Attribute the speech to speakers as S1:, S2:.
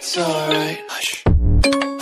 S1: It's alright. Hush.